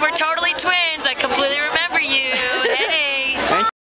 we're totally twins.